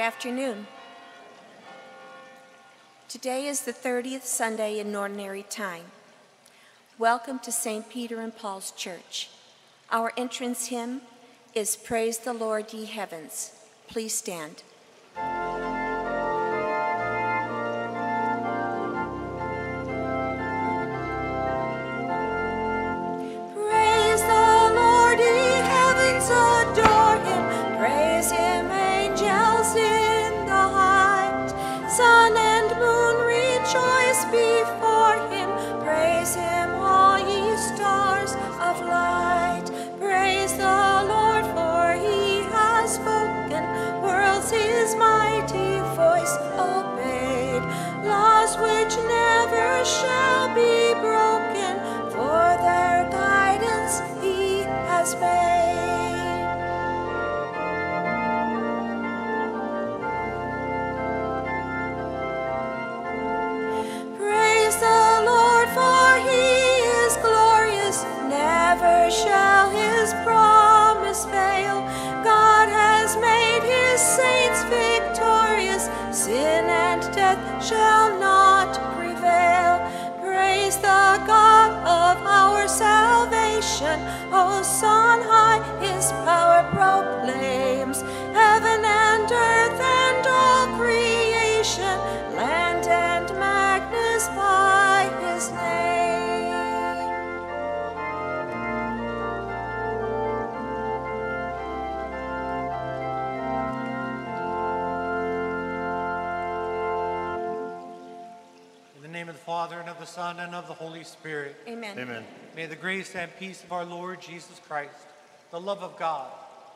afternoon. Today is the 30th Sunday in Ordinary Time. Welcome to St. Peter and Paul's Church. Our entrance hymn is Praise the Lord, ye heavens. Please stand. Father, and of the Son, and of the Holy Spirit. Amen. Amen. May the grace and peace of our Lord Jesus Christ, the love of God,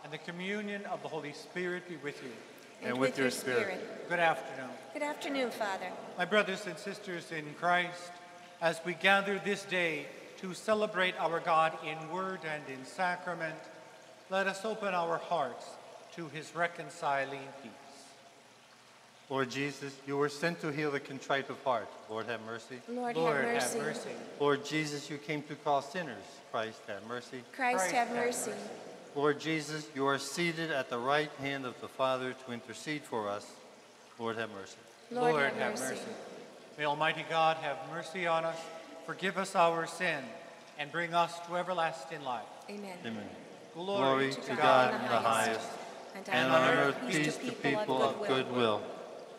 and the communion of the Holy Spirit be with you. And with your spirit. Good afternoon. Good afternoon, Father. My brothers and sisters in Christ, as we gather this day to celebrate our God in word and in sacrament, let us open our hearts to his reconciling peace. Lord Jesus, you were sent to heal the contrite of heart. Lord, have mercy. Lord, Lord, have mercy. have mercy. Lord Jesus, you came to call sinners. Christ, have mercy. Christ, Christ, have have mercy. Lord Jesus, you are seated at the right hand of the Father to intercede for us. Lord, have mercy. Lord, have mercy. May Almighty God have mercy on us, forgive us our sin, and bring us to everlasting life. Amen. Amen. Glory, Glory to God in the highest, and on earth peace to people of goodwill.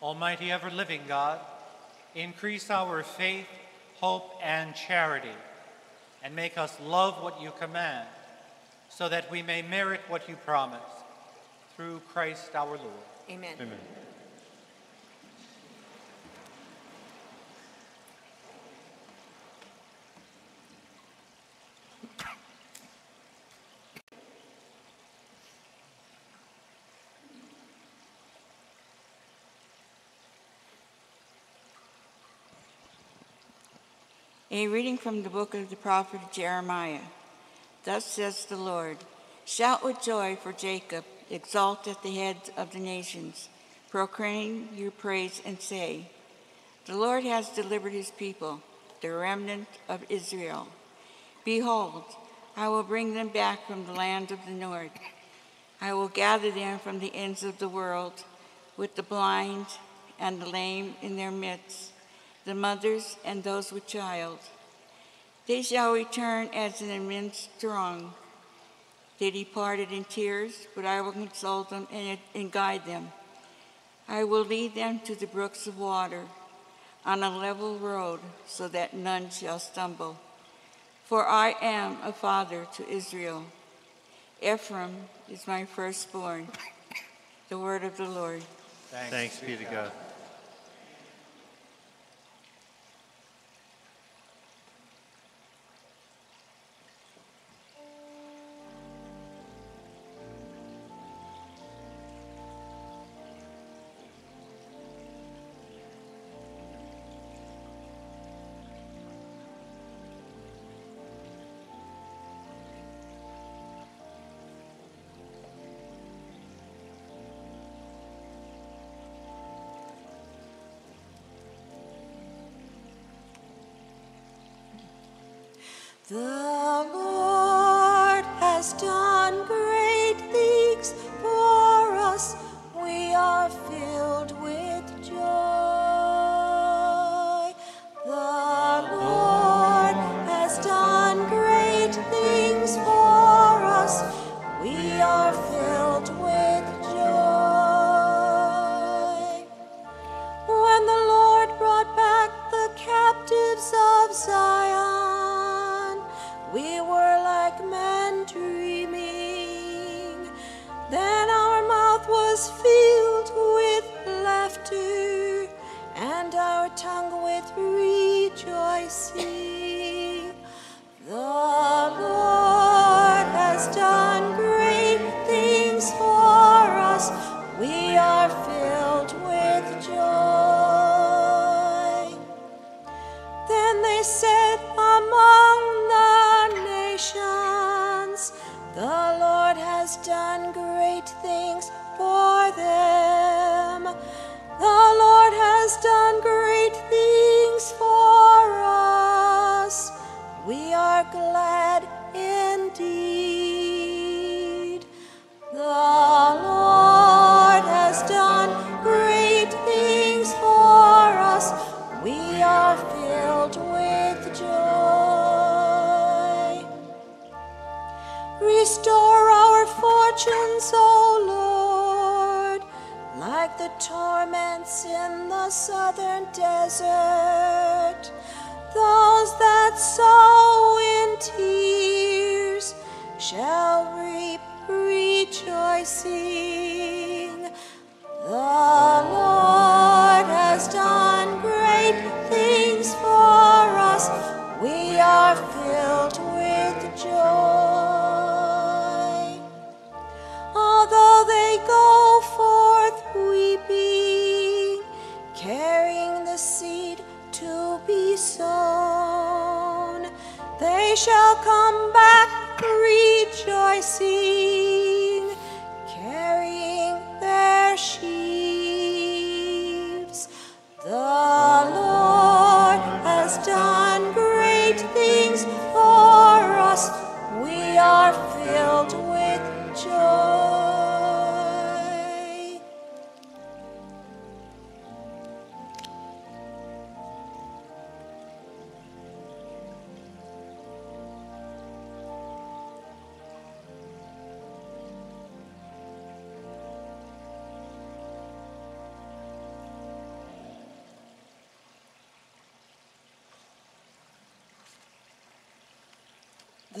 Almighty ever living God, increase our faith, hope, and charity, and make us love what you command, so that we may merit what you promise. Through Christ our Lord. Amen. Amen. A reading from the book of the prophet Jeremiah. Thus says the Lord Shout with joy for Jacob, exalt at the heads of the nations, proclaim your praise and say, The Lord has delivered his people, the remnant of Israel. Behold, I will bring them back from the land of the north. I will gather them from the ends of the world, with the blind and the lame in their midst, the mothers and those with child. They shall return as an immense throng. They departed in tears, but I will console them and, and guide them. I will lead them to the brooks of water on a level road so that none shall stumble. For I am a father to Israel. Ephraim is my firstborn. The word of the Lord. Thanks, Thanks be to God. The Lord has done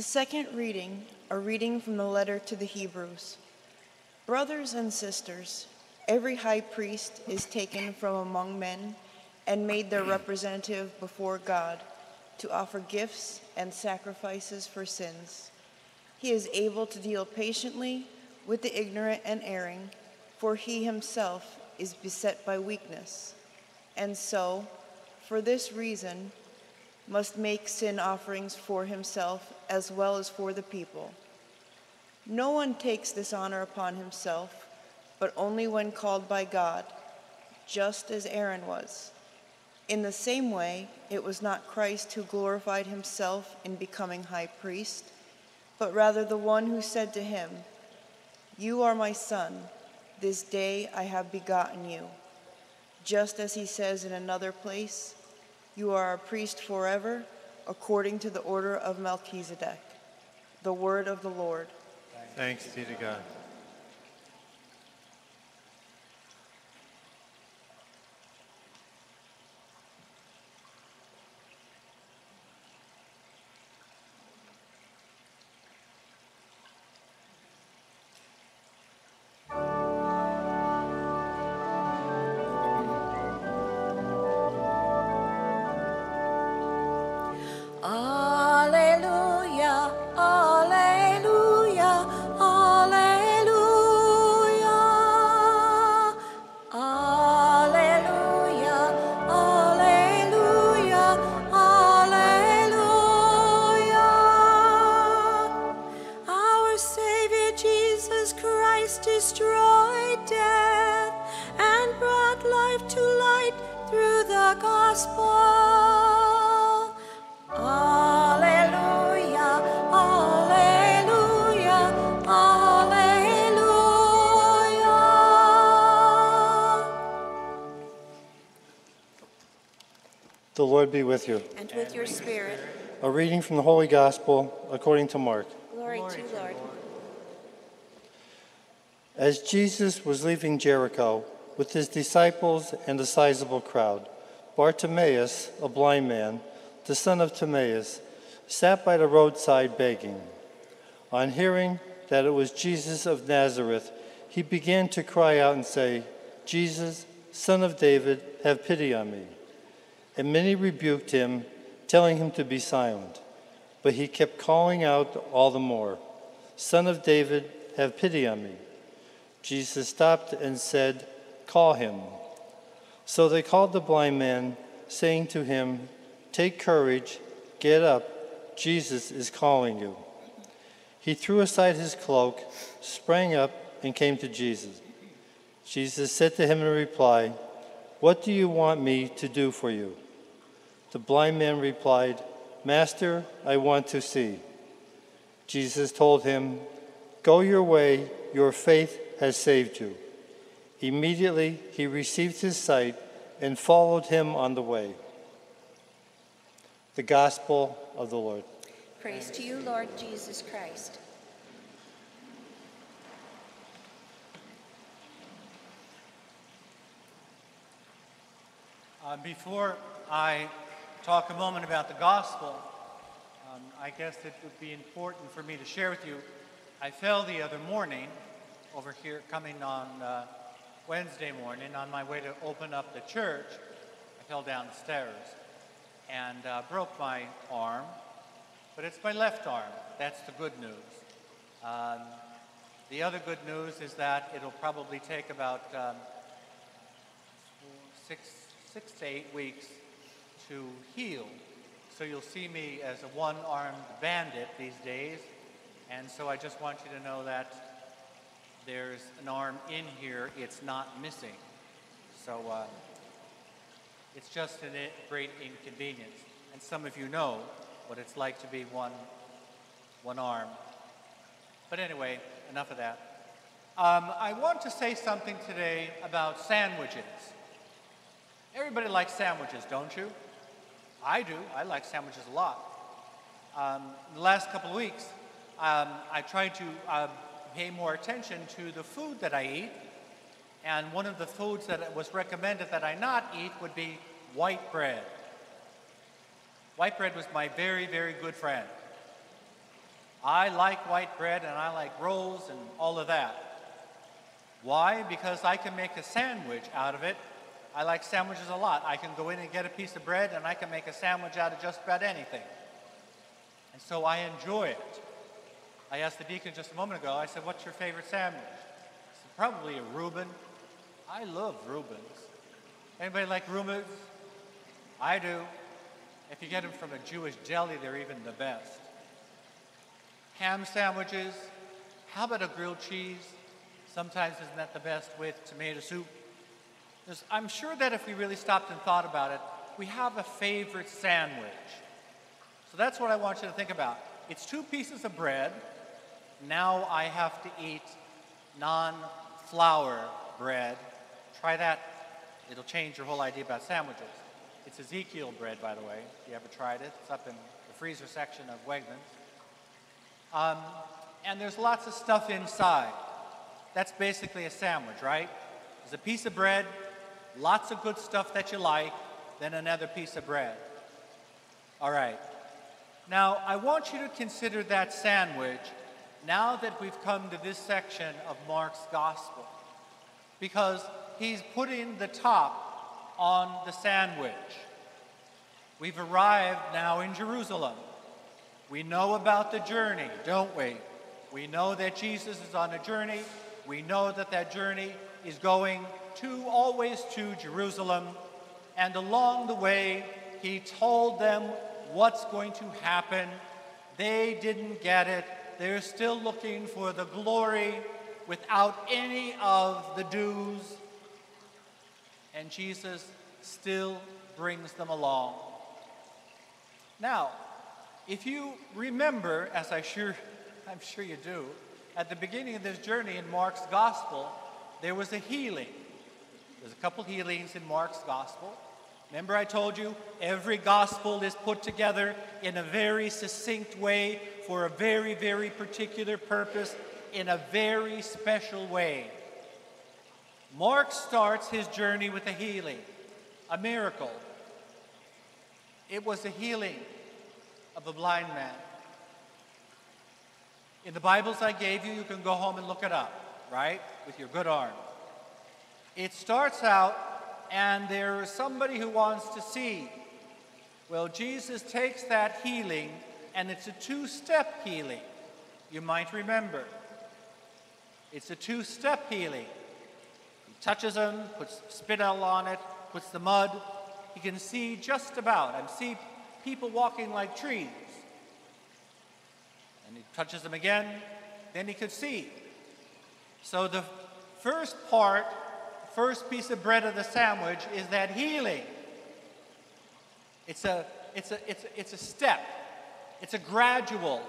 second reading, a reading from the letter to the Hebrews. Brothers and sisters, every high priest is taken from among men and made their representative before God to offer gifts and sacrifices for sins. He is able to deal patiently with the ignorant and erring, for he himself is beset by weakness. And so, for this reason, must make sin offerings for himself as well as for the people. No one takes this honor upon himself, but only when called by God, just as Aaron was. In the same way, it was not Christ who glorified himself in becoming high priest, but rather the one who said to him, You are my son, this day I have begotten you. Just as he says in another place, You are a priest forever according to the order of Melchizedek. The word of the Lord. Thanks be to God. With you. And with your spirit. A reading from the Holy Gospel according to Mark. Glory, Glory to you, Lord. As Jesus was leaving Jericho with his disciples and a sizable crowd, Bartimaeus, a blind man, the son of Timaeus, sat by the roadside begging. On hearing that it was Jesus of Nazareth, he began to cry out and say, Jesus, son of David, have pity on me. And many rebuked him, telling him to be silent. But he kept calling out all the more, Son of David, have pity on me. Jesus stopped and said, Call him. So they called the blind man, saying to him, Take courage, get up, Jesus is calling you. He threw aside his cloak, sprang up, and came to Jesus. Jesus said to him in reply, What do you want me to do for you? The blind man replied, Master, I want to see. Jesus told him, Go your way, your faith has saved you. Immediately he received his sight and followed him on the way. The Gospel of the Lord. Praise to you, Lord Jesus Christ. Uh, before I talk a moment about the gospel, um, I guess it would be important for me to share with you. I fell the other morning over here, coming on uh, Wednesday morning on my way to open up the church. I fell down the stairs and uh, broke my arm, but it's my left arm. That's the good news. Um, the other good news is that it'll probably take about um, six, six to eight weeks to heal. So you'll see me as a one-armed bandit these days. And so I just want you to know that there's an arm in here, it's not missing. So uh, it's just a great inconvenience. And some of you know what it's like to be one, one arm. But anyway, enough of that. Um, I want to say something today about sandwiches. Everybody likes sandwiches, don't you? I do. I like sandwiches a lot. Um, the last couple of weeks, um, I tried to uh, pay more attention to the food that I eat. And one of the foods that was recommended that I not eat would be white bread. White bread was my very, very good friend. I like white bread and I like rolls and all of that. Why? Because I can make a sandwich out of it I like sandwiches a lot. I can go in and get a piece of bread and I can make a sandwich out of just about anything. And so I enjoy it. I asked the deacon just a moment ago, I said, what's your favorite sandwich? Said, probably a Reuben. I love Reubens. Anybody like Reubens? I do. If you get them from a Jewish deli, they're even the best. Ham sandwiches. How about a grilled cheese? Sometimes isn't that the best with tomato soup? I'm sure that if we really stopped and thought about it, we have a favorite sandwich. So that's what I want you to think about. It's two pieces of bread. Now I have to eat non-flour bread. Try that. It'll change your whole idea about sandwiches. It's Ezekiel bread, by the way. If you ever tried it, it's up in the freezer section of Wegmans. Um, and there's lots of stuff inside. That's basically a sandwich, right? There's a piece of bread, lots of good stuff that you like, then another piece of bread. All right. Now, I want you to consider that sandwich now that we've come to this section of Mark's gospel, because he's putting the top on the sandwich. We've arrived now in Jerusalem. We know about the journey, don't we? We know that Jesus is on a journey. We know that that journey is going to always to Jerusalem. And along the way, he told them what's going to happen. They didn't get it. They're still looking for the glory without any of the dues. And Jesus still brings them along. Now, if you remember, as I sure, I'm sure you do, at the beginning of this journey in Mark's gospel, there was a healing. There's a couple healings in Mark's gospel. Remember, I told you every gospel is put together in a very succinct way for a very, very particular purpose in a very special way. Mark starts his journey with a healing, a miracle. It was a healing of a blind man. In the Bibles I gave you, you can go home and look it up, right? With your good arm. It starts out, and there is somebody who wants to see. Well, Jesus takes that healing, and it's a two step healing. You might remember. It's a two step healing. He touches him, puts spittle on it, puts the mud. He can see just about. I see people walking like trees and he touches them again, then he could see. So the first part, first piece of bread of the sandwich is that healing. It's a, it's a, it's a, it's a step. It's a gradual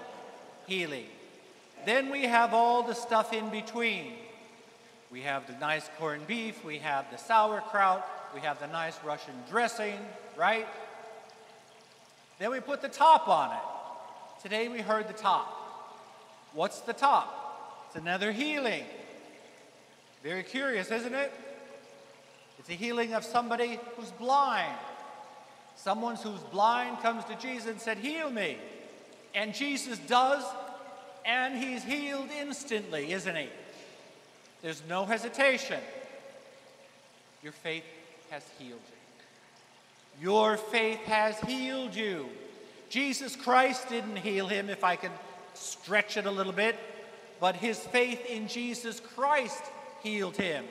healing. Then we have all the stuff in between. We have the nice corned beef, we have the sauerkraut, we have the nice Russian dressing, right? Then we put the top on it. Today we heard the top. What's the top? It's another healing. Very curious, isn't it? It's a healing of somebody who's blind. Someone who's blind comes to Jesus and said, Heal me. And Jesus does, and he's healed instantly, isn't he? There's no hesitation. Your faith has healed you. Your faith has healed you. Jesus Christ didn't heal him, if I can stretch it a little bit, but his faith in Jesus Christ healed him,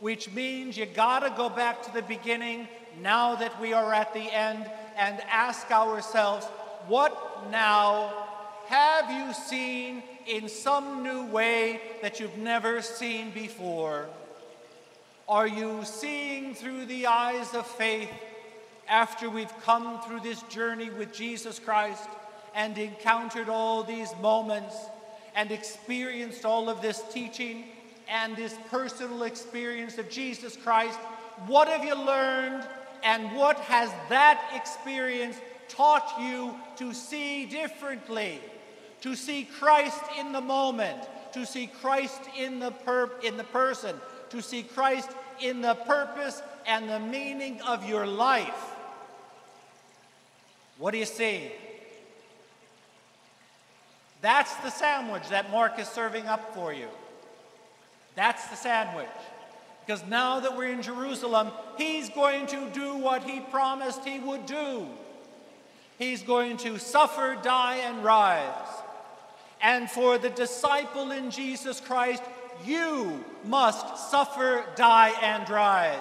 which means you gotta go back to the beginning now that we are at the end and ask ourselves, what now have you seen in some new way that you've never seen before? Are you seeing through the eyes of faith after we've come through this journey with Jesus Christ and encountered all these moments and experienced all of this teaching and this personal experience of Jesus Christ, what have you learned and what has that experience taught you to see differently? To see Christ in the moment, to see Christ in the, per- in the person, to see Christ in the purpose and the meaning of your life. What do you see? That's the sandwich that Mark is serving up for you. That's the sandwich. Because now that we're in Jerusalem, he's going to do what he promised he would do. He's going to suffer, die, and rise. And for the disciple in Jesus Christ, you must suffer, die, and rise.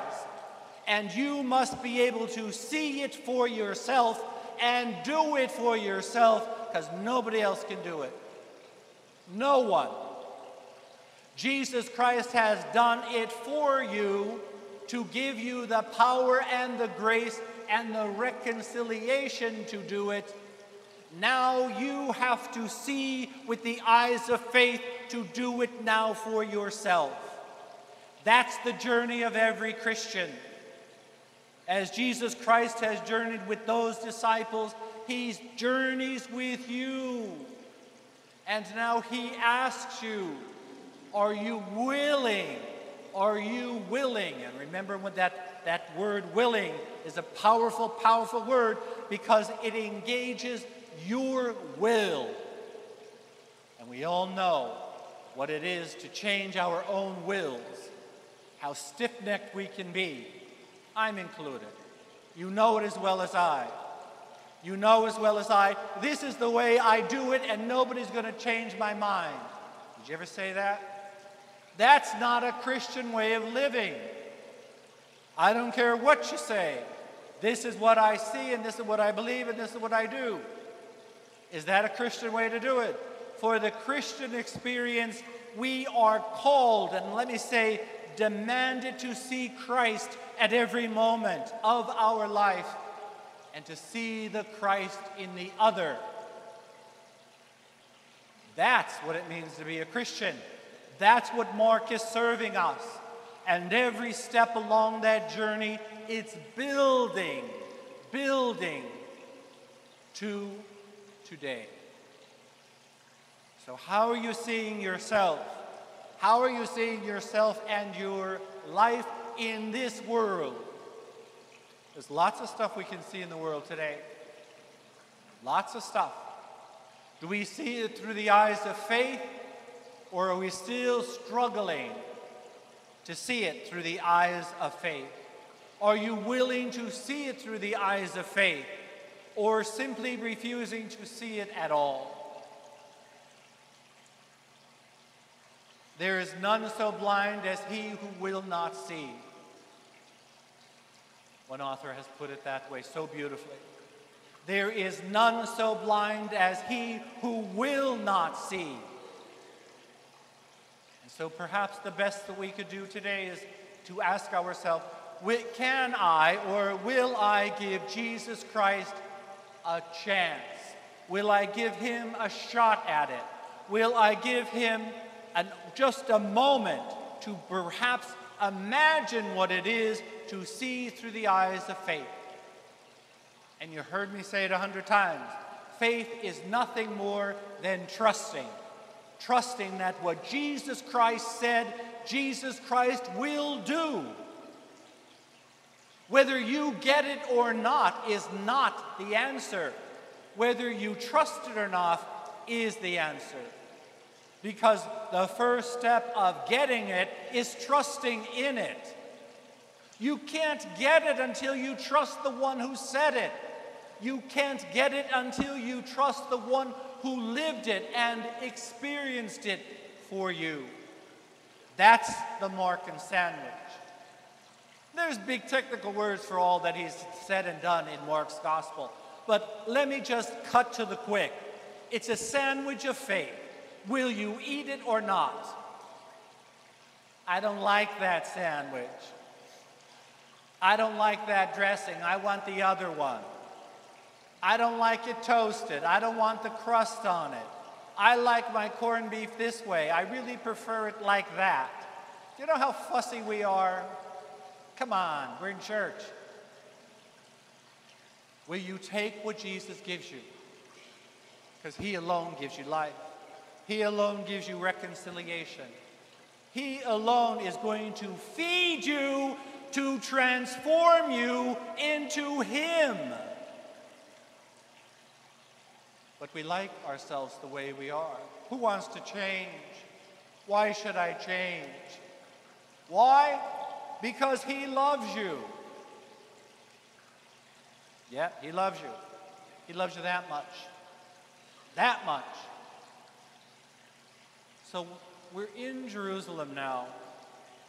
And you must be able to see it for yourself and do it for yourself because nobody else can do it. No one. Jesus Christ has done it for you to give you the power and the grace and the reconciliation to do it. Now you have to see with the eyes of faith to do it now for yourself. That's the journey of every Christian. As Jesus Christ has journeyed with those disciples, He journeys with you. And now He asks you, Are you willing? Are you willing? And remember when that, that word willing is a powerful, powerful word because it engages your will. And we all know what it is to change our own wills, how stiff necked we can be. I'm included. You know it as well as I. You know as well as I, this is the way I do it, and nobody's going to change my mind. Did you ever say that? That's not a Christian way of living. I don't care what you say. This is what I see, and this is what I believe, and this is what I do. Is that a Christian way to do it? For the Christian experience, we are called, and let me say, demanded to see Christ at every moment of our life and to see the Christ in the other. That's what it means to be a Christian. That's what Mark is serving us. And every step along that journey, it's building, building to today. So, how are you seeing yourself? How are you seeing yourself and your life in this world? There's lots of stuff we can see in the world today. Lots of stuff. Do we see it through the eyes of faith, or are we still struggling to see it through the eyes of faith? Are you willing to see it through the eyes of faith, or simply refusing to see it at all? There is none so blind as he who will not see. One author has put it that way so beautifully. There is none so blind as he who will not see. So perhaps the best that we could do today is to ask ourselves can I or will I give Jesus Christ a chance? Will I give him a shot at it? Will I give him an, just a moment to perhaps imagine what it is to see through the eyes of faith. And you heard me say it a hundred times. Faith is nothing more than trusting. Trusting that what Jesus Christ said, Jesus Christ will do. Whether you get it or not is not the answer. Whether you trust it or not is the answer. Because the first step of getting it is trusting in it. You can't get it until you trust the one who said it. You can't get it until you trust the one who lived it and experienced it for you. That's the Markan sandwich. There's big technical words for all that he's said and done in Mark's gospel, but let me just cut to the quick. It's a sandwich of faith. Will you eat it or not? I don't like that sandwich. I don't like that dressing. I want the other one. I don't like it toasted. I don't want the crust on it. I like my corned beef this way. I really prefer it like that. Do you know how fussy we are? Come on, we're in church. Will you take what Jesus gives you? Because He alone gives you life, He alone gives you reconciliation. He alone is going to feed you to transform you into Him. But we like ourselves the way we are. Who wants to change? Why should I change? Why? Because He loves you. Yeah, He loves you. He loves you that much. That much. So we're in Jerusalem now.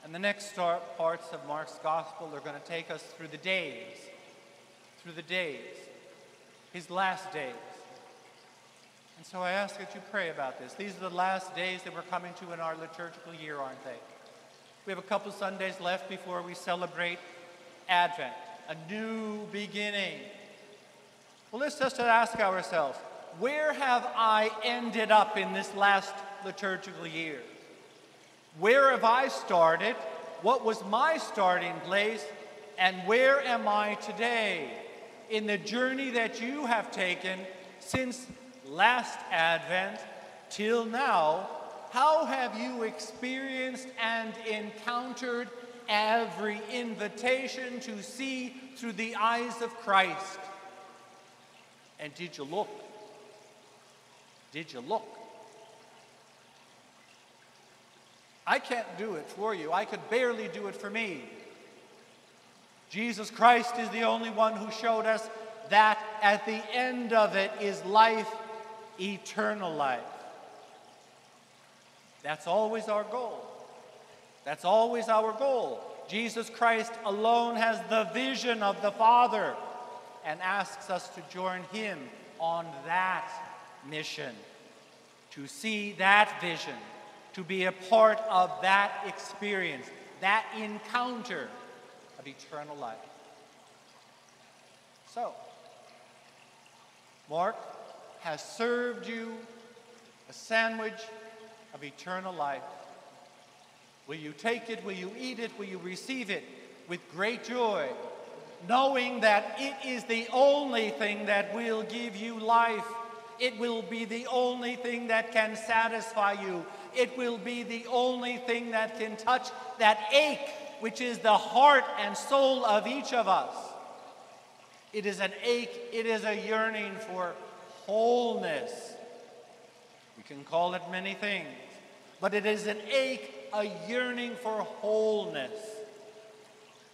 And the next parts of Mark's gospel are going to take us through the days, through the days, his last days. And so I ask that you pray about this. These are the last days that we're coming to in our liturgical year, aren't they? We have a couple Sundays left before we celebrate Advent, a new beginning. Well, let's just ask ourselves where have I ended up in this last liturgical year? Where have I started? What was my starting place? And where am I today? in the journey that you have taken since last Advent till now, how have you experienced and encountered every invitation to see through the eyes of Christ? And did you look? Did you look? I can't do it for you. I could barely do it for me. Jesus Christ is the only one who showed us that at the end of it is life, eternal life. That's always our goal. That's always our goal. Jesus Christ alone has the vision of the Father and asks us to join him on that mission, to see that vision, to be a part of that experience, that encounter of eternal life. So, Mark has served you a sandwich of eternal life. Will you take it? Will you eat it? Will you receive it with great joy, knowing that it is the only thing that will give you life? It will be the only thing that can satisfy you. It will be the only thing that can touch that ache, which is the heart and soul of each of us. It is an ache, it is a yearning for wholeness. We can call it many things, but it is an ache, a yearning for wholeness,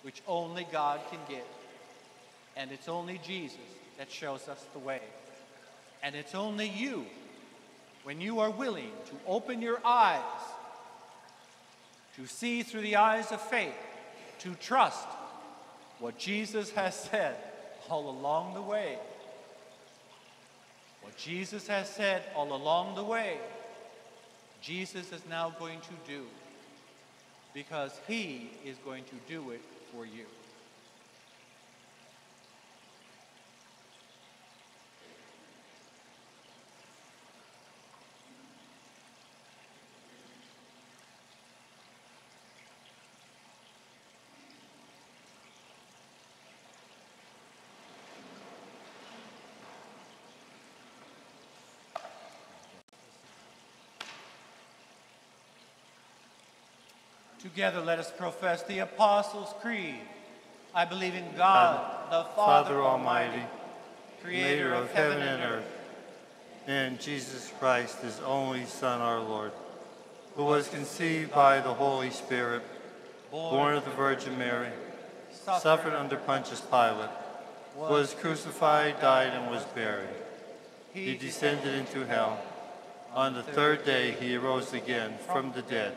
which only God can give. And it's only Jesus that shows us the way. And it's only you, when you are willing to open your eyes, to see through the eyes of faith, to trust what Jesus has said all along the way. What Jesus has said all along the way, Jesus is now going to do because he is going to do it for you. Together let us profess the Apostles' Creed. I believe in God, the Father, Father Almighty, creator of heaven and earth, and Jesus Christ, his only Son, our Lord, who was conceived by the Holy Spirit, born of the Virgin Mary, suffered under Pontius Pilate, was crucified, died, and was buried. He descended into hell. On the third day he arose again from the dead.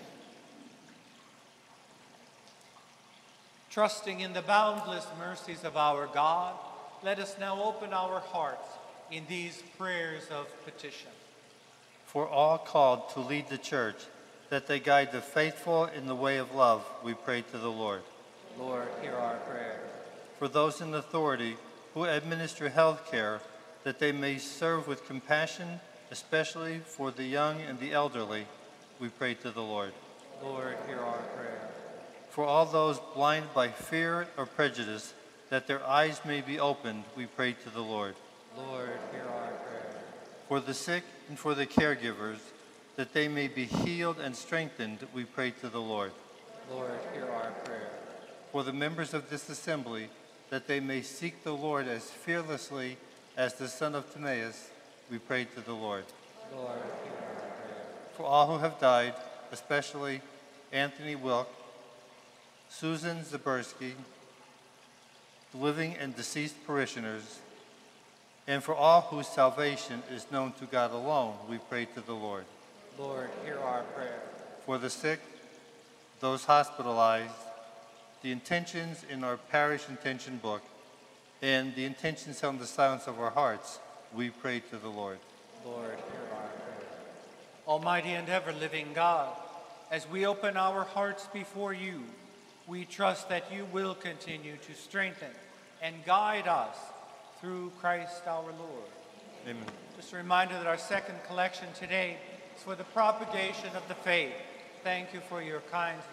Trusting in the boundless mercies of our God, let us now open our hearts in these prayers of petition. For all called to lead the church, that they guide the faithful in the way of love, we pray to the Lord. Lord, hear our prayer. For those in authority who administer health care, that they may serve with compassion, especially for the young and the elderly, we pray to the Lord. Lord, hear our prayer for all those blinded by fear or prejudice, that their eyes may be opened, we pray to the Lord. Lord, hear our prayer. For the sick and for the caregivers, that they may be healed and strengthened, we pray to the Lord. Lord, hear our prayer. For the members of this assembly, that they may seek the Lord as fearlessly as the son of Timaeus, we pray to the Lord. Lord, hear our prayer. For all who have died, especially Anthony Wilk, Susan Zabersky, living and deceased parishioners, and for all whose salvation is known to God alone, we pray to the Lord. Lord, hear our prayer. For the sick, those hospitalized, the intentions in our parish intention book, and the intentions on the silence of our hearts, we pray to the Lord. Lord, hear our prayer. Almighty and ever living God, as we open our hearts before you, we trust that you will continue to strengthen and guide us through Christ our Lord. Amen. Just a reminder that our second collection today is for the propagation of the faith. Thank you for your kindness.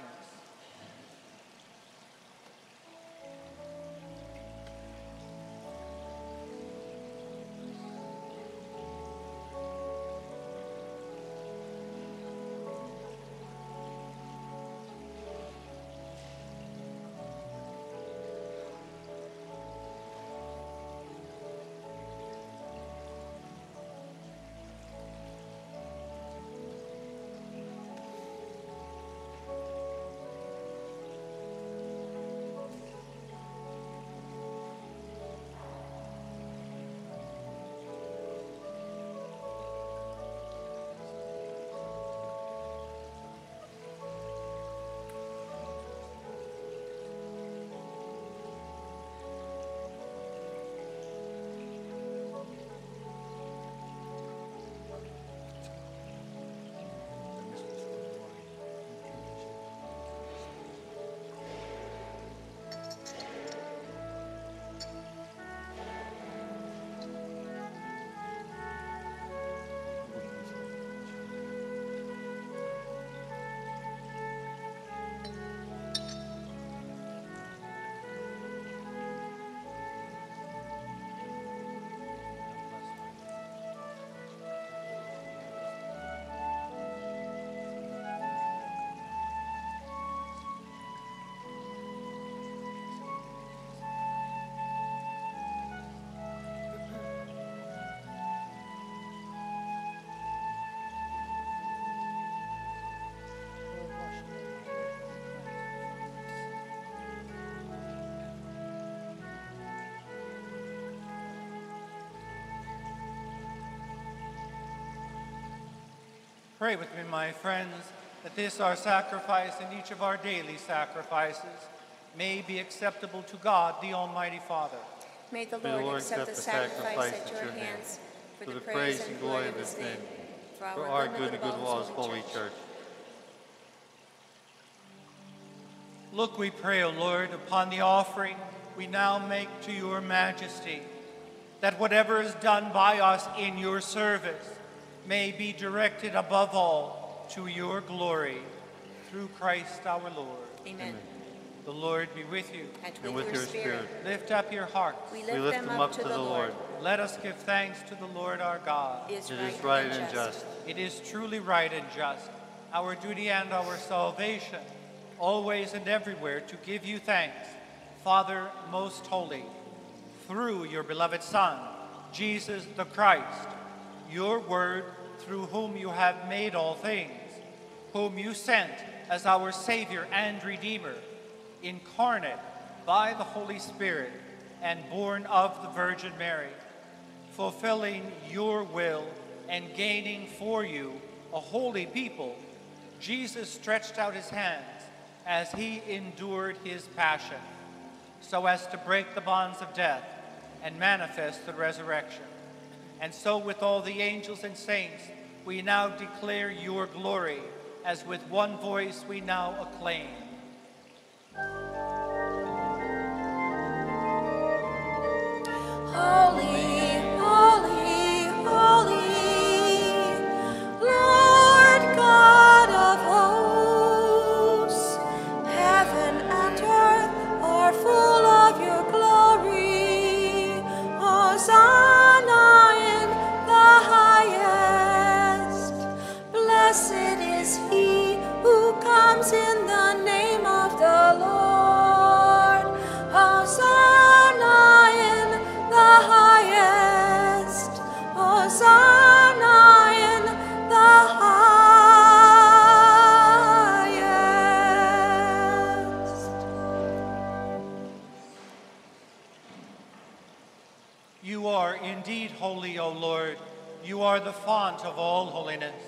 Pray with me, my friends, that this our sacrifice and each of our daily sacrifices may be acceptable to God, the Almighty Father. May the Lord, Lord accept, the sacrifice at your hands for the praise and glory of his name, for our good and good law of Holy Church. Look, we pray, O Lord, upon the offering we now make to your majesty, that whatever is done by us in your service may be directed above all to your glory through Christ our Lord. Amen. Amen. The Lord be with you. And with, and with your, spirit. spirit. Lift up your hearts. We lift, we lift them, them, up, to, the Lord. Lord. Let us give thanks to the Lord our God. It is, it right, is right, and, just. just. It is truly right and just, our duty and our salvation, always and everywhere to give you thanks, Father most holy, through your beloved Son, Jesus the Christ, your word through whom you have made all things, whom you sent as our Savior and Redeemer, incarnate by the Holy Spirit and born of the Virgin Mary, fulfilling your will and gaining for you a holy people, Jesus stretched out his hands as he endured his passion, so as to break the bonds of death and manifest the resurrection. And so with all the angels and saints, we now declare your glory, as with one voice we now acclaim. Holy, holy, holy, in the name of the Lord. Hosanna in the highest. Hosanna in the highest. You are indeed holy, O Lord. You are the font of all holiness.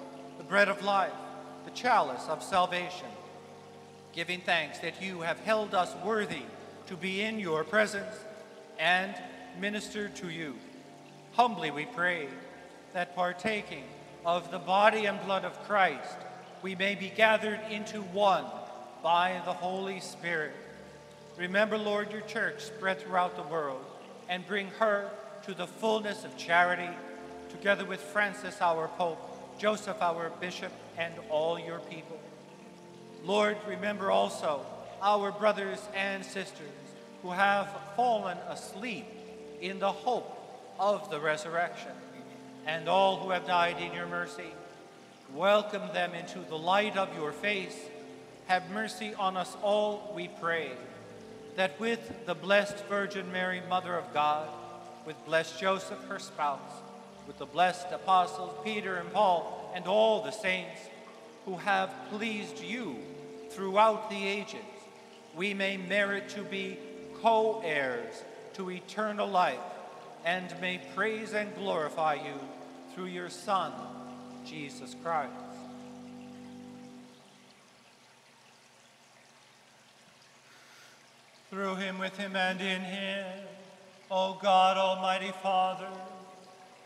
bread of life, the chalice of salvation, giving thanks that you have held us worthy to be in your presence and minister to you. Humbly we pray that partaking of the body and blood of Christ, we may be gathered into one by the Holy Spirit. Remember, Lord, your church spread throughout the world and bring her to the fullness of charity together with Francis, our Pope, Joseph, our Bishop, and all your people. Lord, remember also our brothers and sisters who have fallen asleep in the hope of the resurrection, and all who have died in your mercy. Welcome them into the light of your face. Have mercy on us all, we pray, that with the blessed Virgin Mary, Mother of God, with blessed Joseph, her spouse, with the blessed apostles Peter and Paul and all the saints who have pleased you throughout the ages, we may merit to be co heirs to eternal life and may praise and glorify you through your Son, Jesus Christ. Through him, with him, and in him, O God, Almighty Father,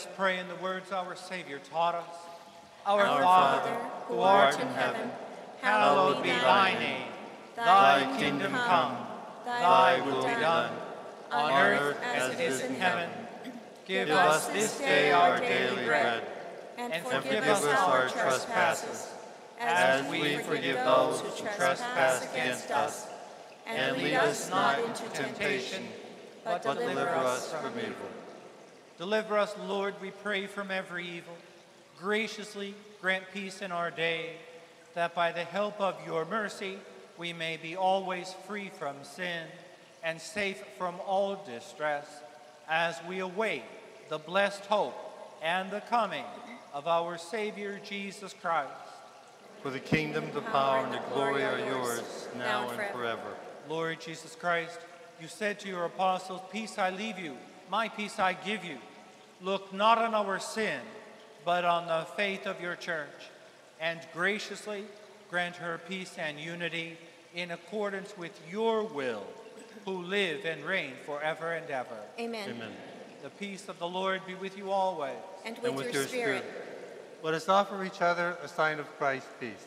Us pray in the words our Savior taught us. Our, our Father, who art in heaven, hallowed be thy name. Thy kingdom come, thy will be done, on earth as it is in heaven. Give us this day our daily bread, and forgive us our trespasses, as we forgive those who trespass against us. And lead us not into temptation, but deliver us from evil. Deliver us, Lord, we pray, from every evil. Graciously grant peace in our day, that by the help of your mercy we may be always free from sin and safe from all distress, as we await the blessed hope and the coming of our Savior Jesus Christ. For the kingdom, the power, and the glory are yours, now and forever. Lord Jesus Christ, you said to your apostles, Peace I leave you, my peace I give you. Look not on our sin, but on the faith of your church, and graciously grant her peace and unity in accordance with your will, who live and reign forever and ever. Amen. Amen. The peace of the Lord be with you always. And with, and with your, your spirit. spirit. Let us offer each other a sign of Christ's peace.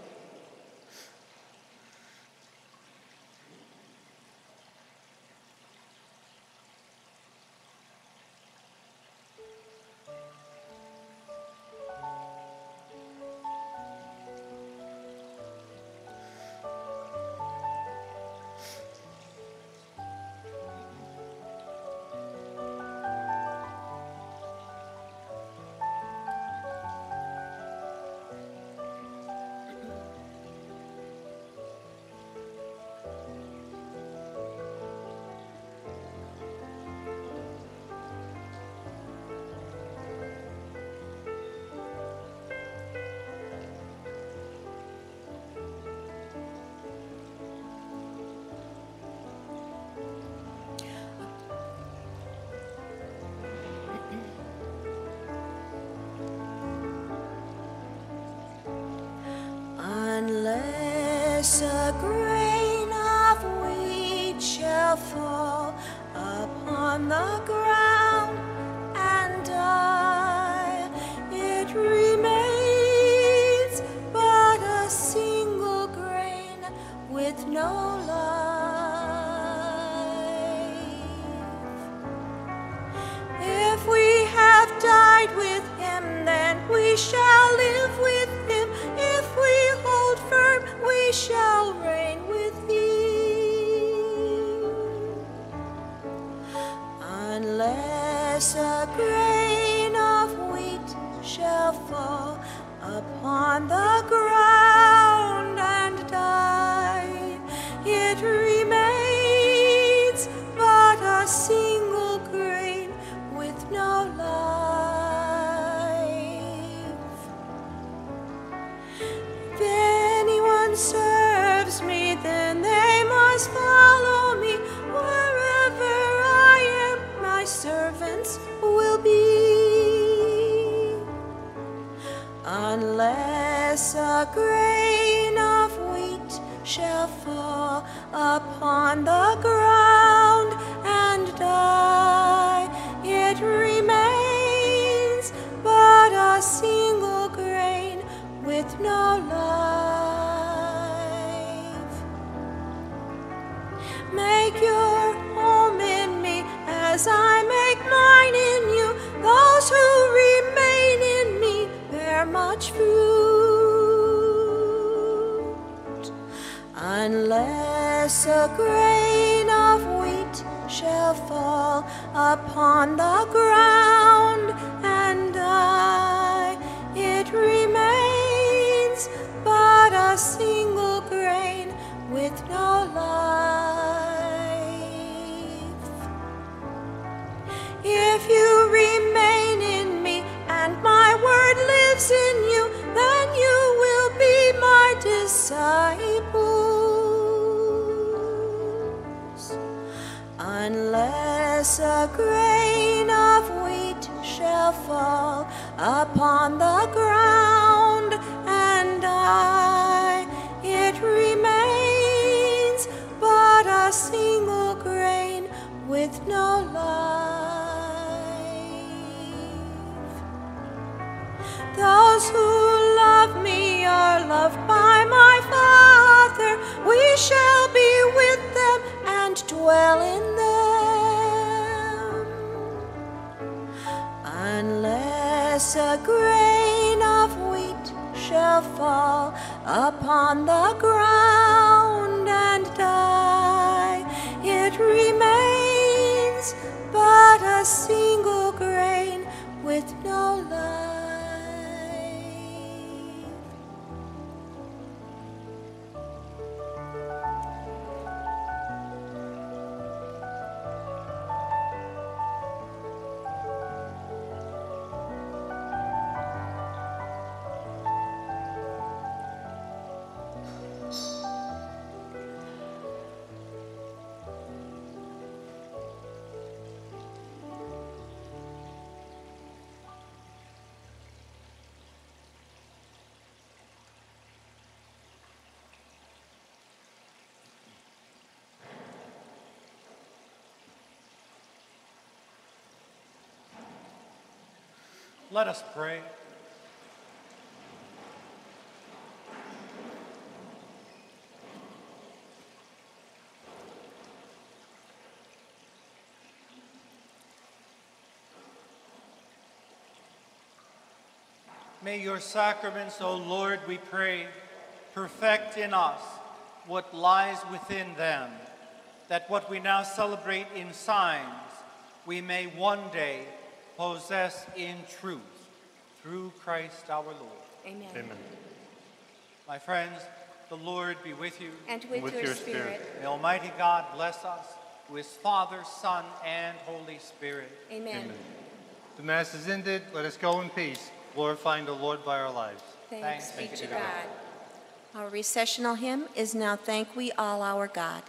upon the ground. Upon the ground and die, it remains but a single grain with no life. Those who love me are loved by my Father. We shall be with them and dwell in them. A grain of wheat shall fall upon the ground and die, it remains but a single grain with no life. Let us pray. May your sacraments, O Lord, we pray, perfect in us what lies within them, that what we now celebrate in signs, we may one day possess in truth through Christ our Lord. Amen. Amen. My friends, the Lord be with you. And with, With your, your spirit. spirit. May Almighty God bless us, who is Father, Son, and Holy Spirit. Amen. Amen. The Mass is ended. Let us go in peace, glorifying the Lord by our lives. Thanks, Thanks be to God. Our recessional hymn is Now Thank We All Our God.